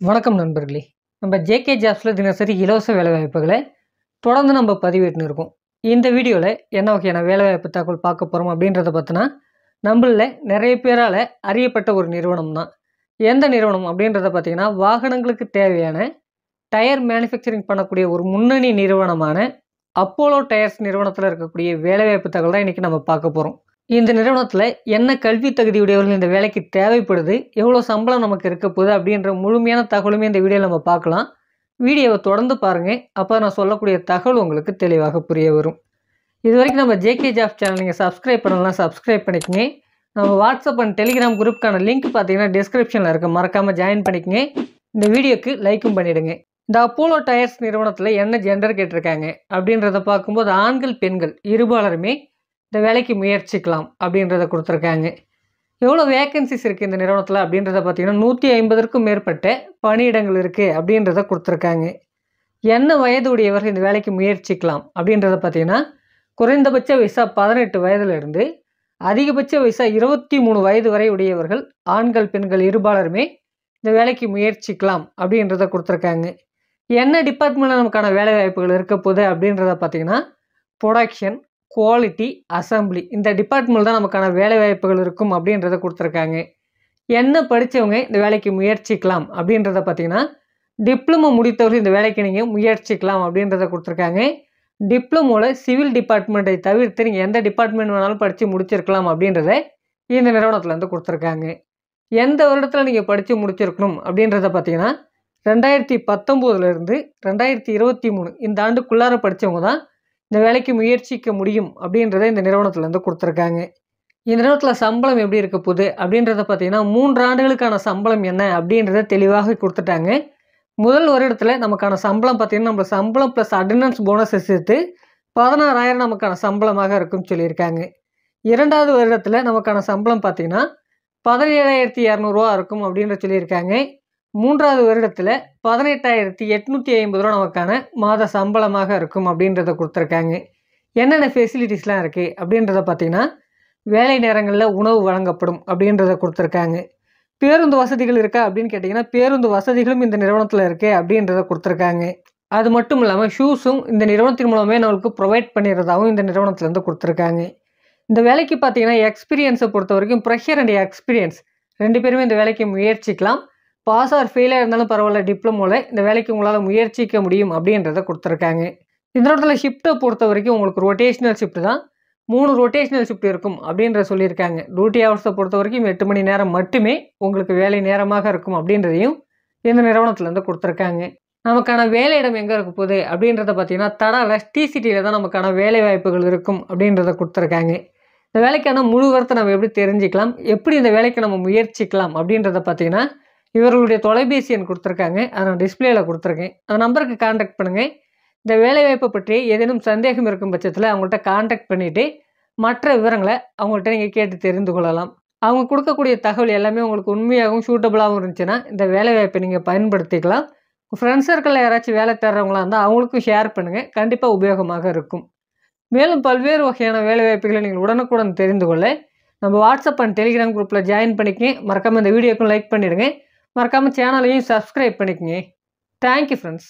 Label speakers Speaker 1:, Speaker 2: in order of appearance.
Speaker 1: வணக்கம் நண்பர்களே. நம்ம ஜேகே ஜாப்ஸில் தினசரி இலவச வேலைவாய்ப்புகளை தொடர்ந்து நம்ம பதிவிட்டுன்னு இருக்கோம். இந்த வீடியோவில் என்ன வகையான வேலைவாய்ப்பு தகவல் பார்க்க போகிறோம் அப்படின்றத பார்த்தினா நம்மளில் நிறைய பேரால் அறியப்பட்ட ஒரு நிறுவனம் தான். எந்த நிறுவனம் அப்படின்றத பார்த்திங்கன்னா வாகனங்களுக்கு தேவையான டயர் மேனுஃபேக்சரிங் பண்ணக்கூடிய ஒரு முன்னணி நிறுவனமான அப்போலோ டயர்ஸ் நிறுவனத்தில் இருக்கக்கூடிய வேலைவாய்ப்பு தகவல் தான் இன்றைக்கி நம்ம பார்க்க போகிறோம் இந்த நிறுவனத்தில் என்ன கல்வி தகுதியுடையவர்கள் இந்த வேலைக்கு தேவைப்படுது எவ்வளோ சம்பளம் நமக்கு இருக்க போகுது அப்படின்ற முழுமையான தகவலுமே இந்த வீடியோவில் நம்ம பார்க்கலாம். வீடியோவை தொடர்ந்து பாருங்கள் அப்போ நான் சொல்லக்கூடிய தகவல் உங்களுக்கு தெளிவாக புரிய வரும். இது வரைக்கும் நம்ம ஜேகே ஜாப் சேனல் நீங்கள் சப்ஸ்கிரைப் பண்ணலாம் சப்ஸ்கிரைப் பண்ணிக்கங்க. நம்ம வாட்ஸ்அப் அண்ட் டெலிகிராம் குரூப்க்கான லிங்க் பார்த்தீங்கன்னா டிஸ்கிரிப்ஷனில் இருக்க. மறக்காமல் ஜாயின் பண்ணிக்கங்க. இந்த வீடியோக்கு லைக்கும் பண்ணிவிடுங்க இந்த அப்போலோ டயர்ஸ் நிறுவனத்தில் என்ன ஜெண்டர் கேட்டிருக்காங்க அப்படின்றத பார்க்கும்போது ஆண்கள் பெண்கள் இருபாலருமே இந்த வேலைக்கு முயற்சிக்கலாம் அப்படின்றத கொடுத்துருக்காங்க. எவ்வளோ வேக்கன்சிஸ் இருக்குது இந்த நிறுவனத்தில் அப்படின்றத பார்த்தீங்கன்னா நூற்றி ஐம்பதற்கும் மேற்பட்ட பணியிடங்கள் இருக்குது அப்படின்றத கொடுத்துருக்காங்க. என்ன வயது உடையவர்கள் இந்த வேலைக்கு முயற்சிக்கலாம் அப்படின்றத பார்த்தீங்கன்னா குறைந்தபட்ச வயசா பதினெட்டு வயதிலிருந்து அதிகபட்ச வயசா இருபத்தி மூணு வயது வரை உடையவர்கள் ஆண்கள் பெண்கள் இருபாலருமே இந்த வேலைக்கு முயற்சிக்கலாம் அப்படின்றத கொடுத்துருக்காங்க. என்ன டிபார்ட்மெண்ட்டில் நமக்கான வேலை வாய்ப்புகள் இருக்க போகுது அப்படின்றத பார்த்தீங்கன்னா ப்ரொடக்ஷன் குவாலிட்டி அசம்பிளி இந்த டிபார்ட்மெண்ட் தான் நமக்கான வேலை வாய்ப்புகள் இருக்கும் அப்படின்றத கொடுத்துருக்காங்க. என்ன படித்தவங்க இந்த வேலைக்கு முயற்சிக்கலாம் அப்படின்றத பார்த்தீங்கன்னா டிப்ளமோ முடித்தவர்கள் இந்த வேலைக்கு நீங்கள் முயற்சிக்கலாம் அப்படின்றத கொடுத்துருக்காங்க. டிப்ளமோவில் சிவில் டிபார்ட்மெண்ட்டை தவிர்த்து நீங்கள் எந்த டிபார்ட்மெண்ட் வேணாலும் படித்து முடிச்சிருக்கலாம் அப்படின்றத இந்த நிறுவனத்தில் வந்து கொடுத்துருக்காங்க. எந்த வருடத்தில் நீங்கள் படித்து முடிச்சிருக்கணும் அப்படின்றத பார்த்தீங்கன்னா ரெண்டாயிரத்தி பத்தொம்போதுலேருந்து ரெண்டாயிரத்தி இருபத்தி மூணு இந்த ஆண்டுக்குள்ளார படித்தவங்க தான் இந்த வேலைக்கு முயற்சிக்க முடியும் அப்படின்றத இந்த நிறுவனத்தில் வந்து கொடுத்துருக்காங்க. இந்த நிறுவனத்தில் சம்பளம் எப்படி இருக்க போகுது அப்படின்றத பார்த்தீங்கன்னா மூன்று ஆண்டுகளுக்கான சம்பளம் என்ன அப்படின்றத தெளிவாக கொடுத்துட்டாங்க. முதல் வருடத்தில் நமக்கான சம்பளம் பார்த்தீங்கன்னா நம்ம சம்பளம் ப்ளஸ் அட்டண்டன்ஸ் போனஸை சேர்த்து பதினாறாயிரம் நமக்கான சம்பளமாக இருக்கும்னு சொல்லியிருக்காங்க. இரண்டாவது வருடத்தில் நமக்கான சம்பளம் பார்த்தீங்கன்னா பதினேழாயிரத்தி இரநூறுவா இருக்கும் அப்படின்ற சொல்லியிருக்காங்க. மூன்றாவது வருடத்தில் பதினெட்டாயிரத்தி எட்நூற்றி ஐம்பது ரூபா நமக்கான மாத சம்பளமாக இருக்கும் அப்படின்றத கொடுத்துருக்காங்க. என்னென்ன ஃபெசிலிட்டிஸ்லாம் இருக்குது அப்படின்றத பார்த்தீங்கன்னா வேலை நேரங்களில் உணவு வழங்கப்படும் அப்படின்றத கொடுத்துருக்காங்க. பேருந்து வசதிகள் இருக்கா அப்படின்னு கேட்டிங்கன்னா பேருந்து வசதிகளும் இந்த நிறுவனத்தில் இருக்குது அப்படின்றத கொடுத்துருக்காங்க. அது மட்டும் இல்லாமல் ஷூஸும் இந்த நிறுவனத்தின் மூலமே நம்மளுக்கு ப்ரொவைட் பண்ணிடுறதாகவும் இந்த நிறுவனத்துலேருந்து கொடுத்துருக்காங்க. இந்த வேலைக்கு பார்த்தீங்கன்னா எக்ஸ்பீரியன்ஸை பொறுத்த வரைக்கும் ப்ரெஷர் அண்ட் எக்ஸ்பீரியன்ஸ் ரெண்டு பேருமே இந்த வேலைக்கு முயற்சிக்கலாம். பாஸ் ஆர் ஃபெயிலாக இருந்தாலும் பரவாயில்ல டிப்ளமோவில் இந்த வேலைக்கு உங்களால் முயற்சிக்க முடியும் அப்படின்றத கொடுத்துருக்காங்க. இந்த இடத்துல ஷிஃப்ட்டை பொறுத்த வரைக்கும் உங்களுக்கு ரொட்டேஷனல் ஷிஃப்ட் தான். மூணு ரொட்டேஷனல் ஷிஃப்ட் இருக்கும் அப்படின்ற சொல்லியிருக்காங்க. டியூட்டி ஹவர்ஸை பொறுத்த வரைக்கும் எட்டு மணி நேரம் மட்டுமே உங்களுக்கு வேலை நேரமாக இருக்கும் அப்படின்றதையும் இந்த நிறுவனத்துலேருந்து கொடுத்துருக்காங்க. நமக்கான வேலையிடம் எங்கே இருக்க போகுது அப்படின்றத பார்த்தீங்கன்னா தடாவில் டி சிட்டியில் தான் நமக்கான வேலை வாய்ப்புகள் இருக்கும் அப்படின்றத கொடுத்துருக்காங்க. இந்த வேலைக்கான முழு வரத்தை நம்ம எப்படி தெரிஞ்சுக்கலாம்? எப்படி இந்த வேலைக்கு நம்ம முயற்சிக்கலாம் அப்படின்றத பார்த்தீங்கன்னா இவர்களுடைய தொலைபேசி எண் கொடுத்துருக்காங்க. அதை நான் டிஸ்பிளேயில் கொடுத்துருக்கேன். அந்த நம்பருக்கு காண்டாக்ட் பண்ணுங்கள் இந்த வேலைவாய்ப்பை பற்றி ஏதேனும் சந்தேகம் இருக்கும் பட்சத்தில் அவங்கள்ட்ட காண்டாக்ட் பண்ணிவிட்டு மற்ற விவரங்களை அவங்கள்ட்ட நீங்கள் கேட்டு தெரிந்து கொள்ளலாம். அவங்க கொடுக்கக்கூடிய தகவல் எல்லாமே உங்களுக்கு உண்மையாகவும் சூட்டபுளாகவும் இருந்துச்சுன்னா இந்த வேலைவாய்ப்பை நீங்கள் பயன்படுத்திக்கலாம். உங்கள் ஃப்ரெண்ட்ஸ் சர்க்கிளில் யாராச்சும் வேலை தேடுறவங்களா இருந்தால் அவங்களுக்கும் ஷேர் பண்ணுங்கள் கண்டிப்பாக உபயோகமாக இருக்கும். மேலும் பல்வேறு வகையான வேலைவாய்ப்புகளை நீங்கள் உடனுக்குடன் தெரிந்து கொள்ள நம்ம வாட்ஸ்அப் அண்ட் டெலிகிராம் குரூப்பில் ஜாயின் பண்ணிக்கங்க. மறக்காமல் இந்த வீடியோக்கும் லைக் பண்ணிவிடுங்க மறக்காமல் சேனலையும் சப்ஸ்கிரைப் பண்ணிக்கங்க. Thank you friends